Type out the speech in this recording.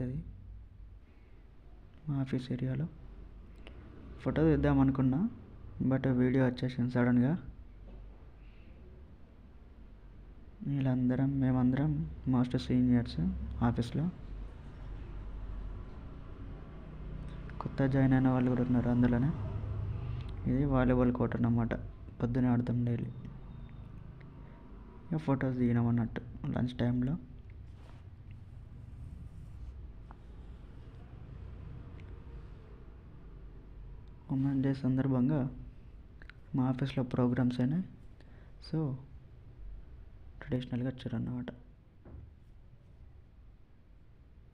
అవుతుంది మా ఆఫీస్ ఏరియాలో. ఫోటో తీద్దాం అనుకున్నా బట్ వీడియో వచ్చేసింది సడన్గా. వీళ్ళందరం మేమందరం మోస్ట్ సీనియర్స్ ఆఫీస్లో. కొత్త జాయిన్ అయిన వాళ్ళు కూడా ఉన్నారు అందులోనే. ఇది వాలీబాల్ కోర్ట్ అన్నమాట. పొద్దునే ఆడతాం డైలీ. ఇక ఫొటోస్ దిగినాం అన్నట్టు లంచ్ టైంలో. ఉమెన్ డే సందర్భంగా మా ఆఫీస్లో ప్రోగ్రామ్స్ అయినాయి. సో ట్రెడిషనల్గా వచ్చారు అన్నమాట